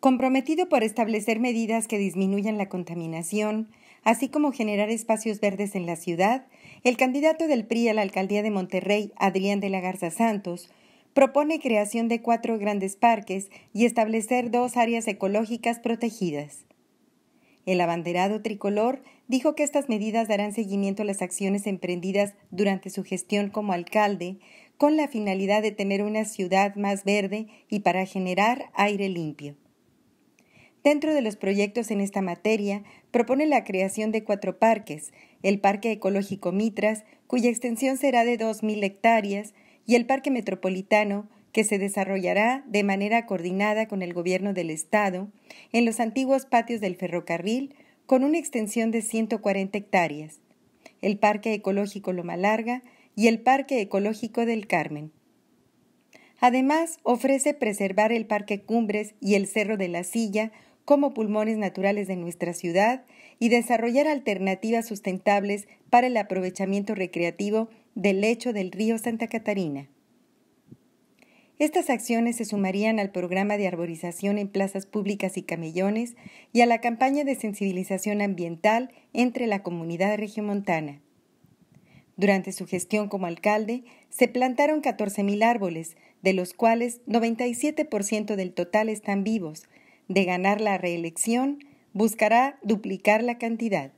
Comprometido por establecer medidas que disminuyan la contaminación, así como generar espacios verdes en la ciudad, el candidato del PRI a la alcaldía de Monterrey, Adrián de la Garza Santos, propone creación de cuatro grandes parques y establecer dos áreas ecológicas protegidas. El abanderado tricolor dijo que estas medidas darán seguimiento a las acciones emprendidas durante su gestión como alcalde con la finalidad de tener una ciudad más verde y para generar aire limpio. Dentro de los proyectos en esta materia, propone la creación de cuatro parques, el Parque Ecológico Mitras, cuya extensión será de 2.000 hectáreas, y el Parque Metropolitano, que se desarrollará de manera coordinada con el Gobierno del Estado en los antiguos patios del ferrocarril con una extensión de 140 hectáreas, el Parque Ecológico Loma Larga y el Parque Ecológico del Carmen. Además, ofrece preservar el Parque Cumbres y el Cerro de la Silla como pulmones naturales de nuestra ciudad y desarrollar alternativas sustentables para el aprovechamiento recreativo del lecho del río Santa Catarina. Estas acciones se sumarían al programa de arborización en plazas públicas y camellones y a la campaña de sensibilización ambiental entre la comunidad regiomontana. Durante su gestión como alcalde, se plantaron 14.000 árboles, de los cuales 97% del total están vivos. De ganar la reelección, buscará duplicar la cantidad.